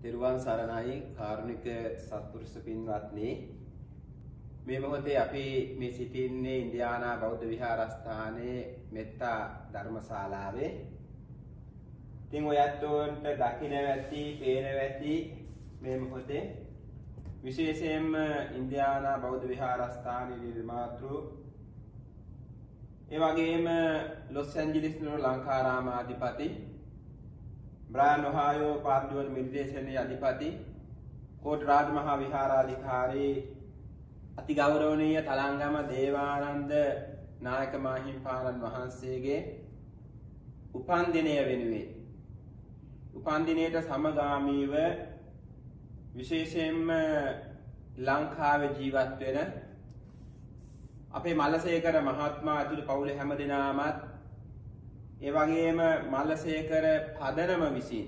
තෙරුවන් සරණයි. කාරුණික සත්පුරුෂ පින්වත්නි මේ මොහොතේ අපි මේ සිටින්නේ ඉන්දියානා බෞද්ධ විහාරස්ථානයේ මෙත්තා ධර්මශාලාවේ. ඉතින් ඔයත්තුන්ට දකින්න ඇති පේන ඇති මේ මොහොතේ විශේෂයෙන්ම ඉන්දියානා බෞද්ධ විහාරස්ථානයේ නිර්මාතෘ ඒ වගේම ලොස් ඇන්ජලිස් නුවර ලංකාරාම අධිපති බ්‍රයන් ඔහායෝ පාර්ලිමේන්තු මිර්දේශනයේ අධිපති කෝට් රාජ මහා විහාරාධිකාරී අති ගෞරවනීය තලංගම දේවානන්ද නායක මාහිම්පාණන් වහන්සේගේ උපන් දිනය වෙනුවෙන් උපන් දිනයට සමගාමීව විශේෂයෙන්ම ලංකාවේ ජීවත් වෙන අපේ මල්ලසේකර මහත්මයා ඇතුළු පවුලේ හැම දෙනාමත් ඒ වගේම මල්ලසේකර පදනම විසින්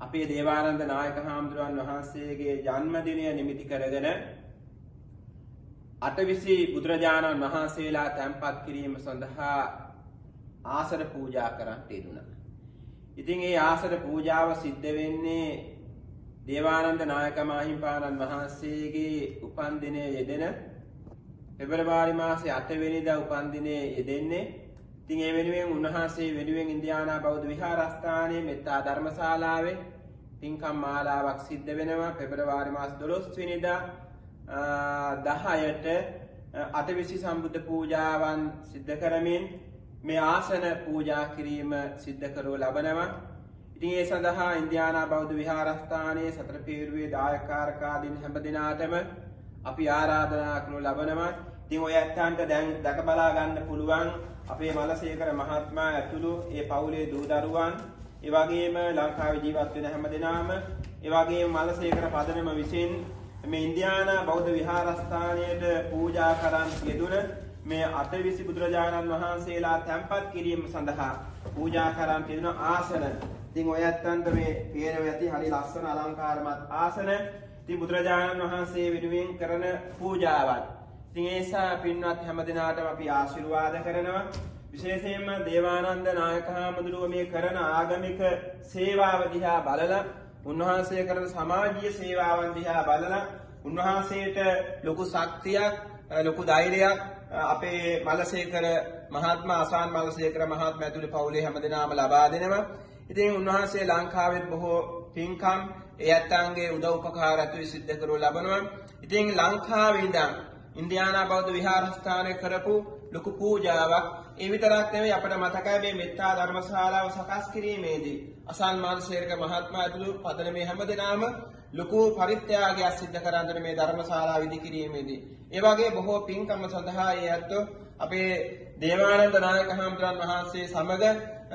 අපේ දේවානන්ද නායක හාමුදුරුවන් වහන්සේගේ ජන්මදිනය නිමිති කරගෙන අටවිසි බුදුරජාණන් වහන්සේලා තැන්පත් කිරීම සඳහා ආසන පූජා කරන්නට යෙදුණා. ඉතින් ඒ ආසන පූජාව සිද්ධ වෙන්නේ දේවානන්ද නායක මාහිම්පාණන් වහන්සේගේ උපන්දිනය යෙදෙන පෙබරවාරි මාසේ 8 වෙනිදා උපන්දිනයේ යෙදෙන්නේ. ඉතින් ඒ වෙනුවෙන් උන්වහන්සේ වෙනුවෙන් ඉන්දියානා බෞද්ධ විහාරස්ථානයේ මෙත්තා ධර්මශාලාවේ පින්කම් මාලාවක් සිද්ධ වෙනවා පෙබරවාරි මාස 12 වෙනිදා 10ට අටවිසි සම්බුද්ධ පූජාවන් සිද්ධ කරමින් මේ ආසන පූජා කිරීම සිද්ධ කරව ලබනවා. ඉතින් ඒ සඳහා ඉන්දියානා බෞද්ධ විහාරස්ථානයේ සතර පීරුවේ දායකාරකාදීන් හැම දිනාටම අපි ආරාධනා කරනු ලබනවා. ඉතින් ඔය ඇත්තන්ට දැන් දැක බලා ගන්න පුළුවන් අපේ මලසේකර මහත්මයා ඇතුළු ඒ පවුලේ දූ දරුවන් ඒ වගේම ලංකාවේ ජීවත් වෙන හැම දෙනාම ඒ වගේම මලසේකර පදනම විසින් මේ ඉන්දියානා බෞද්ධ විහාරස්ථානයට පූජා කරන් යෙදුන මේ අටවිසි බුදුරජාණන් වහන්සේලා තැන්පත් කිරීම සඳහා පූජා කරන් යෙදුන ආසන. ඉතින් ඔය ඇත්තන්ට මේ පේනවා ඇති හරි ලස්සන අලංකාරමත් ආසන. ඉතින් බුදුරජාණන් වහන්සේ වෙනුවෙන් කරන පූජාවන්. ඉතින් ඒ නිසා පින්වත් හැම දිනාටම අපි ආශිර්වාද කරනවා. විශේෂයෙන්ම දේවානන්ද නායක හාමුදුරුව මේ කරන ආගමික සේවාව දිහා බලලා උන්වහන්සේ කරන සමාජීය සේවාවන් දිහා බලලා උන්වහන්සේට ලොකු ශක්තියක් ලොකු ධෛර්යයක් අපේ මලසේකර මහත්මා අසාන් මලසේකර මහත්මයා ඇතුළු පවුලේ හැමදෙනාම ලබා දෙනවා. ඉතින් උන්වහන්සේ ලංකාවෙත් බොහෝ පින්කම් ඒ ඇත්තන්ගේ උදව් උපකාර ඇතුළු සිද්ධ කරව ලබනවා. ඉතින් ලංකාවේ ඉඳන් ඉන්දියානා බෞද්ධ විහාරස්ථානයේ කරපු ලොකු පූජාවක් ඒ විතරක් නෙවෙයි අපට මතකයි මේ මෙත්තා ධර්මශාලාව සකස් කිරීමේදී අසල් මානසේරක මහත්මයා ඇතුළු පදනමේ හැමදෙනාම ලොකු පරිත්‍යාගයක් සිද්ධ කරන්න මේ ධර්මශාලාව ඉදි කිරීමේදී ඒ වගේ බොහෝ පින්කම් සඳහා ඒ ඇත්තෝ අපේ දේවානන්ද නායක හාමුදුරන් වහන්සේ සමග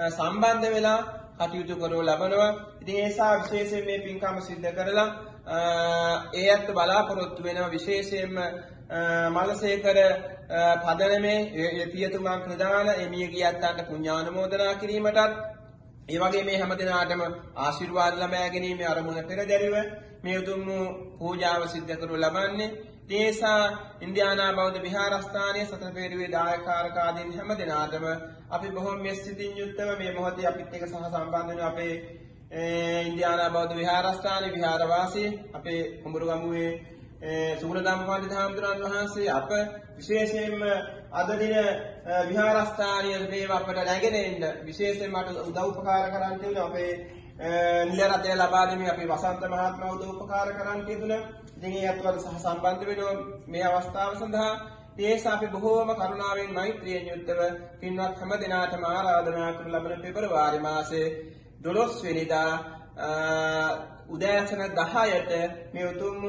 සම්බන්ධ වෙලා කටයුතු කරනු ලබනවා. ඉතින් ඒ නිසා විශේෂයෙන් මේ පින්කම සිද්ධ කරලා ඒ ඇත්ත බලාපොරොත්තු වෙනවා. විශේෂයෙන්ම මලසේකර පදනමේ පියතුමන් ප්‍රදාන එමිය ගියත්තන්ට පුඤ්ඥානමෝදනා කිරීමටත් ඒ වගේ මේ හැම දෙනාටම ආශිර්වාද ළමෑ ගැනීම අරමුණ පෙරදැරිව මේ උතුම් වූ පූජාව සිද්ධ කරු ලබන්නේ. දේසා ඉන්දයානා බෞද්ධ විහාරස්ථානය සතපේරුවේ දායකාරකාදීන් හැම දෙනාටම අපි බොහොම මෙස් සිතින් යුත්තව මේ මොහොතේ අපිත් එක්ක සහ සම්බන්ධ අපේ ඉන්දයානා බෞද්ධ විහාරස්ථානයේ විහාරවාසී අපේ කුඹුරුගමුවේ සුගුණ ධම්මපාද හාමුදුරන් වහන්සේ අප විශේෂයෙන්ම අද දින විහාරස්ථානීය දේව අපට නැගෙන එන්න විශේෂයෙන් මට උදව් උපකාර කරන්න තිබුණා අපේ නිල රටේ ලබා දෙමින් අපේ වසන්ත මහත්මයා උදව් උපකාර කරන්න තිබුණා. ඉතින් ඒ අත්වල සහ සම්බන්ධ වෙනවා මේ අවස්ථාව සඳහා ඒස අපි බොහෝම කරුණාවෙන් මෛත්‍රියෙන් යුක්තව පින්වත් හැම දිනාටම ආරාධනා කරන ලබන පෙබරවාරි මාසේ 12 වෙනිදා උදෑසන 10ට මේ උතුම්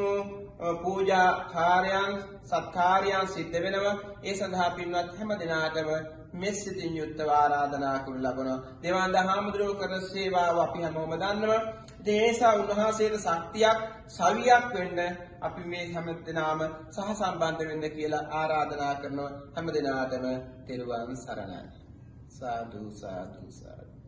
පූජා කාර්යයන් සත්කාරයන් සිද්ධ වෙනවා. ඒ සඳහා පින්වත් හැම දිනාටම මෙස් සිතින් යුක්තව ආරාධනා කරනු ලබනවා. දේවානන්ද හාමුදුරුවෝ කරන සේවාව අපි හැමෝම දන්නවා. ඉතින් ඒ නිසා උන්වහන්සේට ශක්තියක් සවියක් වෙන්න අපි මේ හැම දිනාම සහ සම්බන්ධ වෙන්න කියලා ආරාධනා කරනවා. හැම දිනාටම තෙරුවන් සරණයි. සාදු සාදු සාදු.